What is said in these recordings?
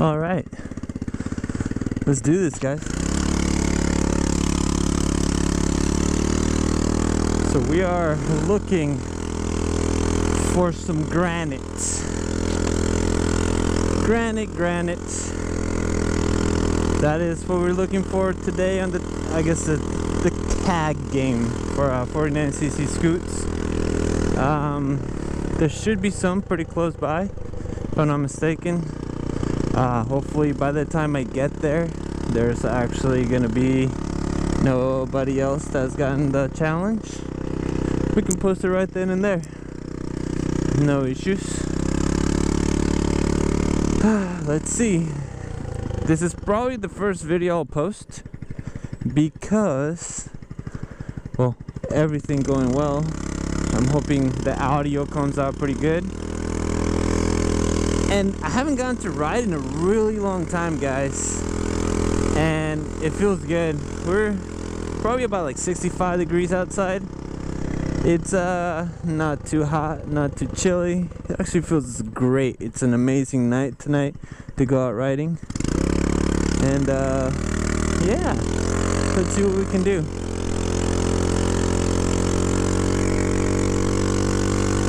All right. Let's do this, guys. So we are looking for some granite. Granite, granite. That is what we're looking for today on the, I guess, the, the tag game for uh, 49cc scoots. Um, there should be some pretty close by, if I'm not mistaken. Uh, hopefully by the time I get there, there's actually gonna be nobody else that's gotten the challenge. We can post it right then and there. No issues. Let's see. This is probably the first video I'll post because, well, everything going well. I'm hoping the audio comes out pretty good. And I haven't gotten to ride in a really long time, guys. And it feels good. We're probably about like 65 degrees outside. It's uh not too hot, not too chilly. It actually feels great. It's an amazing night tonight to go out riding. And uh yeah, let's see what we can do.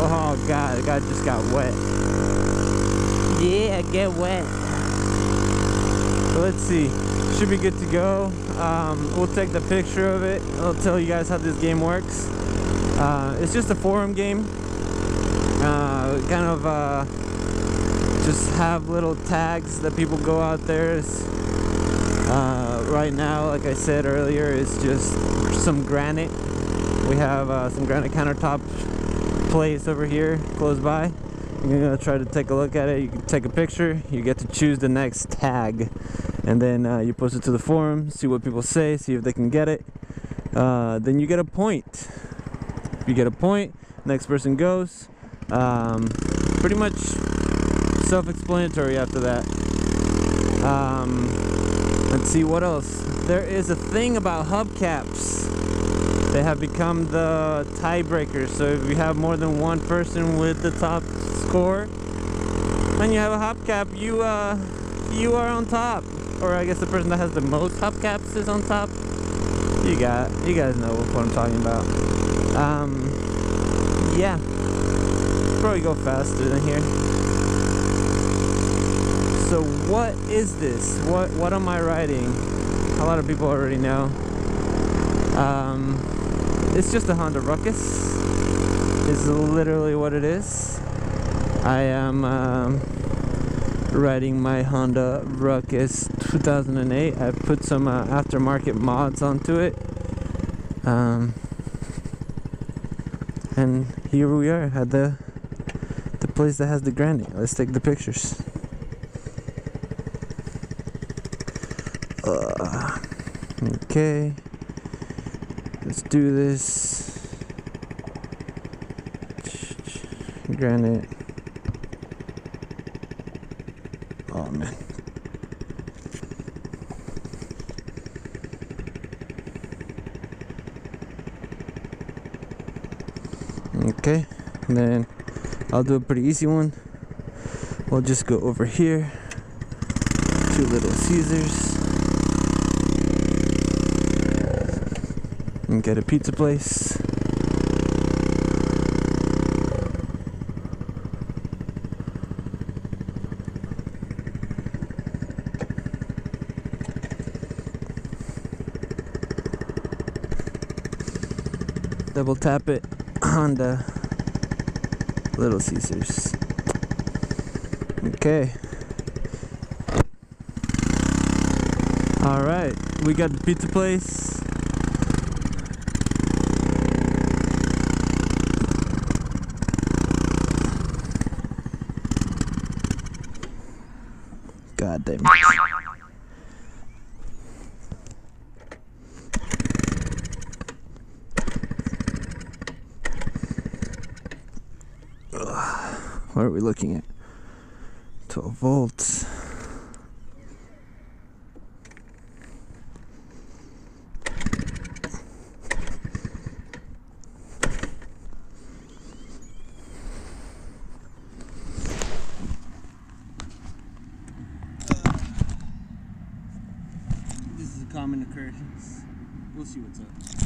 Oh god, the guy just got wet. Yeah, get wet. Let's see. Should be good to go. Um, we'll take the picture of it. I'll tell you guys how this game works. Uh, it's just a forum game. Uh, kind of uh, just have little tags that people go out there. Uh, right now, like I said earlier, it's just some granite. We have uh, some granite countertop place over here close by. You're gonna try to take a look at it. You can take a picture. You get to choose the next tag, and then uh, you post it to the forum. See what people say. See if they can get it. Uh, then you get a point. You get a point, next person goes. Um, pretty much self-explanatory after that. Um, let's see what else. There is a thing about hubcaps. They have become the tiebreaker. So if you have more than one person with the top score, and you have a hubcap, you uh, you are on top. Or I guess the person that has the most hubcaps is on top. You got, you guys know what I'm talking about. Um, yeah, probably go faster than here. So what is this? What what am I riding? A lot of people already know. Um, it's just a Honda Ruckus. Is literally what it is. I am um, riding my Honda Ruckus 2008. I put some uh, aftermarket mods onto it. Um, and here we are at the the place that has the granite. Let's take the pictures. Uh, okay, let's do this. Granite. Oh man. Okay, and then I'll do a pretty easy one. We'll just go over here to Little Caesars and get a pizza place. Double tap it on the Little Caesars. Okay. All right, we got the pizza place. God damn it. What are we looking at? 12 volts. We'll see what's up.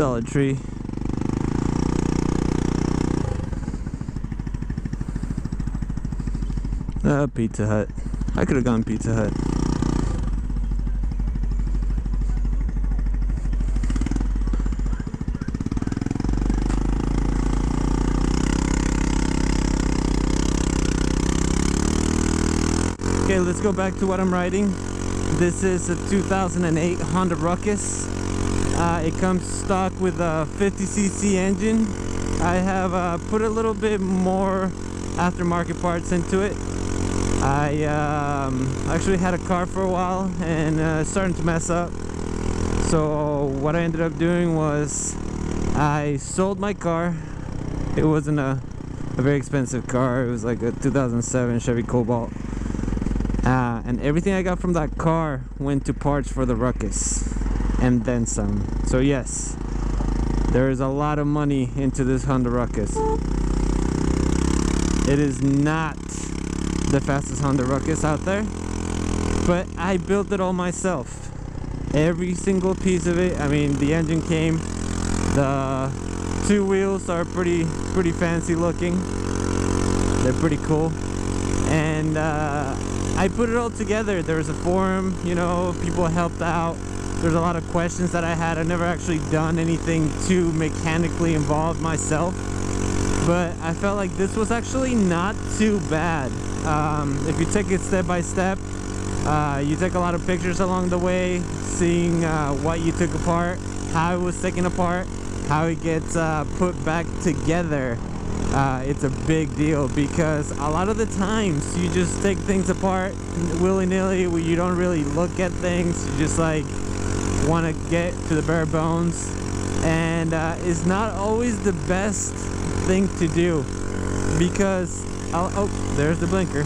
Dollar Tree. Uh, Pizza Hut. I could have gone Pizza Hut. Okay, let's go back to what I'm riding. This is a 2008 Honda Ruckus. Uh, it comes stock with a 50cc engine. I have uh, put a little bit more aftermarket parts into it. I um, actually had a car for a while and uh, starting to mess up. So what I ended up doing was I sold my car. It wasn't a, a very expensive car. It was like a 2007 Chevy Cobalt. Uh, and everything I got from that car went to parts for the Ruckus and then some. So yes, there is a lot of money into this Honda Ruckus. It is not the fastest Honda Ruckus out there, but I built it all myself. Every single piece of it. I mean, the engine came. The two wheels are pretty pretty fancy looking. They're pretty cool, and uh, I put it all together. There was a forum, you know, people helped out. There's a lot of questions that I had. I've never actually done anything too mechanically involved myself, but I felt like this was actually not too bad. Um, if you take it step by step, uh, you take a lot of pictures along the way, seeing uh, what you took apart, how it was taken apart, how it gets uh, put back together. Uh, it's a big deal because a lot of the times you just take things apart willy-nilly you don't really look at things you just like want to get to the bare bones and uh, it's not always the best thing to do because oh, oh there's the blinker.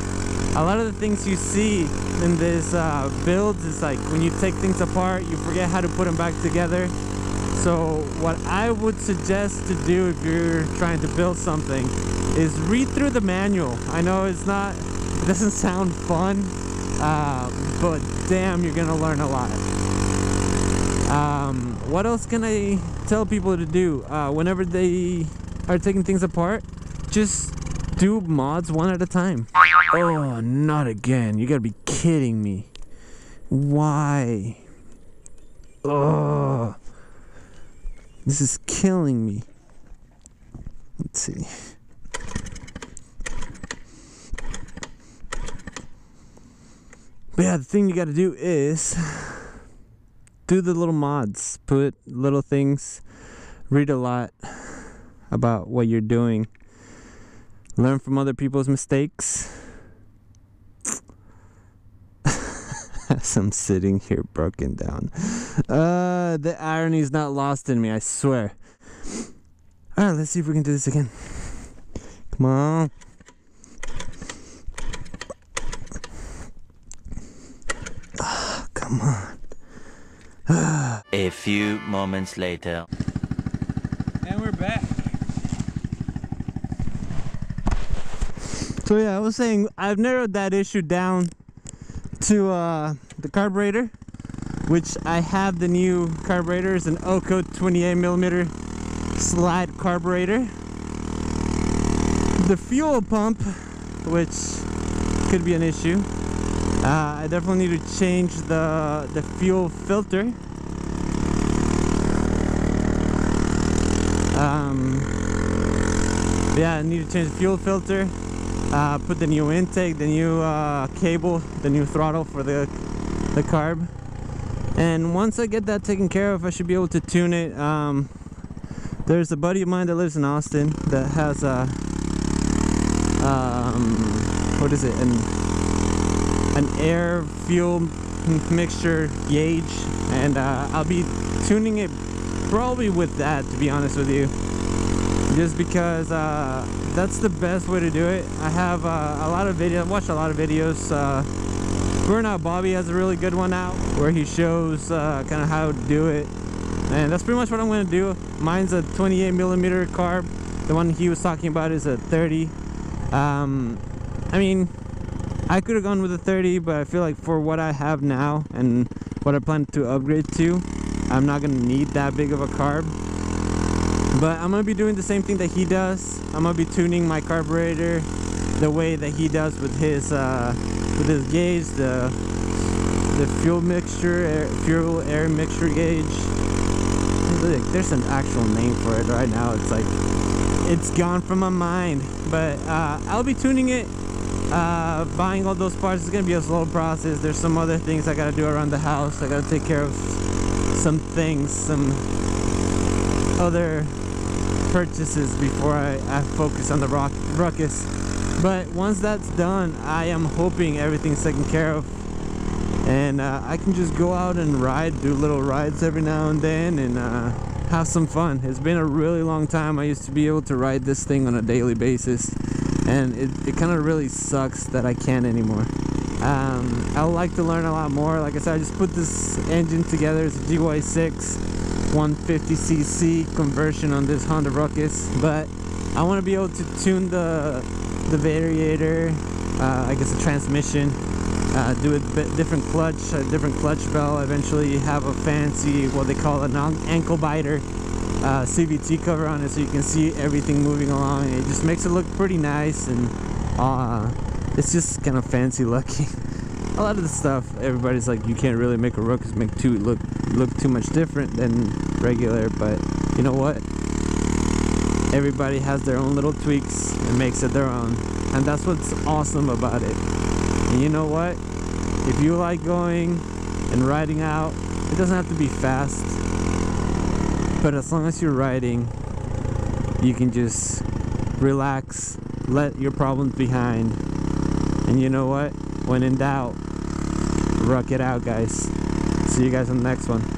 A lot of the things you see in this uh, builds is like when you take things apart you forget how to put them back together. So what I would suggest to do if you're trying to build something is read through the manual. I know it's not it doesn't sound fun uh, but damn you're gonna learn a lot um, what else can I tell people to do? Uh, whenever they are taking things apart just do mods one at a time. Oh not again. You gotta be kidding me. Why? Oh this is killing me. Let's see. But yeah the thing you gotta do is do the little mods put little things read a lot about what you're doing learn from other people's mistakes. As i'm sitting here broken down. Uh the irony is not lost in me i swear. All right let's see if we can do this again. Come on Ah, come on A few moments later. And we're back. So yeah, I was saying I've narrowed that issue down to uh, the carburetor, which I have the new carburetor, is an OKO 28 millimeter slide carburetor. The fuel pump, which could be an issue. Uh, I definitely need to change the the fuel filter. Um, yeah, I need to change the fuel filter. Uh, put the new intake, the new uh, cable, the new throttle for the the carb. And once I get that taken care of, I should be able to tune it. Um, there's a buddy of mine that lives in Austin that has a um, what is it? An an air fuel mixture gauge, and uh, I'll be tuning it probably with that. To be honest with you, just because uh, that's the best way to do it. I have uh, a lot of videos. I've watched a lot of videos. Uh, Burnout Bobby has a really good one out where he shows uh, kind of how to do it and that's pretty much what I'm gonna do mine's a 28 millimeter carb the one he was talking about is a 30 um, I mean I could have gone with a 30 but I feel like for what I have now and what I plan to upgrade to I'm not gonna need that big of a carb but I'm gonna be doing the same thing that he does. I'm gonna be tuning my carburetor the way that he does with his uh, with his gauge the the fuel mixture air, fuel air mixture gauge. There's an actual name for it right now. It's like it's gone from my mind. But uh, I'll be tuning it uh, buying all those parts. Is gonna be a slow process. There's some other things I gotta do around the house. I gotta take care of some things some other purchases before I, I focus on the rock ruckus. But once that's done I am hoping everything's taken care of. And uh, I can just go out and ride do little rides every now and then and uh, have some fun. It's been a really long time. I used to be able to ride this thing on a daily basis. And it, it kind of really sucks that I can't anymore um, I would like to learn a lot more. Like I said I just put this engine together. It's a GY6 150cc conversion on this Honda Ruckus. But I want to be able to tune the the variator uh, I guess the transmission uh, do a bit different clutch a different clutch bell eventually have a fancy what they call an ankle biter uh, CVT cover on it so you can see everything moving along. It just makes it look pretty nice and uh, it's just kind of fancy looking. A lot of the stuff everybody's like you can't really make a Ruckus make look look too much different than regular but you know what? Everybody has their own little tweaks and makes it their own and that's what's awesome about it. And you know what? If you like going and riding out it doesn't have to be fast but as long as you're riding you can just relax let your problems behind and you know what? When in doubt ruck it out guys. See you guys on the next one